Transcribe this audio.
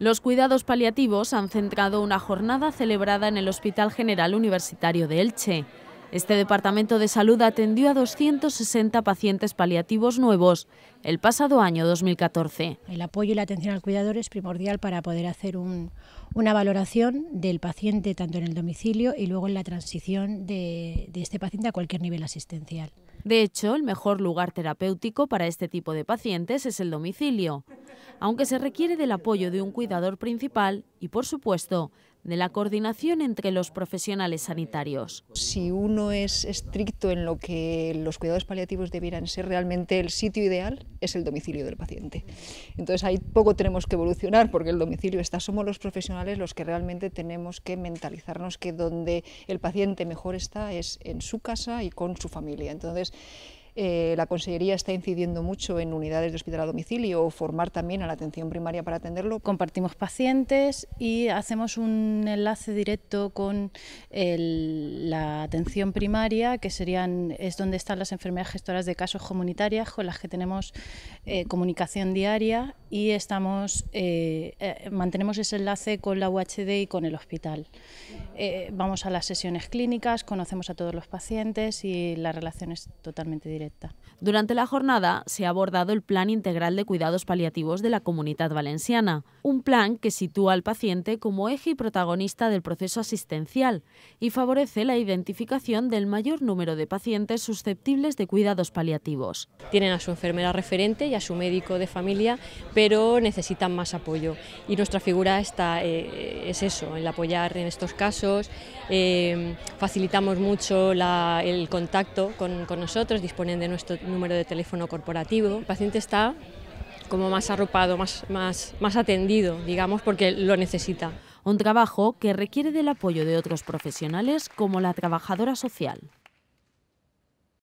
Los cuidados paliativos han centrado una jornada celebrada en el Hospital General Universitario de Elche. Este departamento de salud atendió a 260 pacientes paliativos nuevos el pasado año 2014. El apoyo y la atención al cuidador es primordial para poder hacer una valoración del paciente tanto en el domicilio y luego en la transición de, de este paciente a cualquier nivel asistencial. De hecho, el mejor lugar terapéutico para este tipo de pacientes es el domicilio, aunque se requiere del apoyo de un cuidador principal y, por supuesto, de la coordinación entre los profesionales sanitarios. Si uno es estricto en lo que los cuidados paliativos debieran ser, realmente el sitio ideal es el domicilio del paciente. Entonces ahí poco tenemos que evolucionar porque el domicilio está, somos los profesionales los que realmente tenemos que mentalizarnos que donde el paciente mejor está es en su casa y con su familia. Entonces eh, la Consellería está incidiendo mucho en unidades de hospital a domicilio o formar también a la atención primaria para atenderlo. Compartimos pacientes y hacemos un enlace directo con la atención primaria, que serían es donde están las enfermedades gestoras de casos comunitarias con las que tenemos eh, comunicación diaria y estamos eh, mantenemos ese enlace con la UHD y con el hospital. vamos a las sesiones clínicas, conocemos a todos los pacientes y la relación es totalmente directa. Durante la jornada se ha abordado el Plan Integral de Cuidados Paliativos de la Comunidad Valenciana, un plan que sitúa al paciente como eje y protagonista del proceso asistencial y favorece la identificación del mayor número de pacientes susceptibles de cuidados paliativos. Tienen a su enfermera referente y a su médico de familia, pero necesitan más apoyo. Y nuestra figura está, eh, es eso, el apoyar en estos casos, eh, facilitamos mucho el contacto con, con nosotros, disponemos de nuestro número de teléfono corporativo. El paciente está como más arropado, más, más, más atendido, digamos, porque lo necesita. Un trabajo que requiere del apoyo de otros profesionales como la trabajadora social.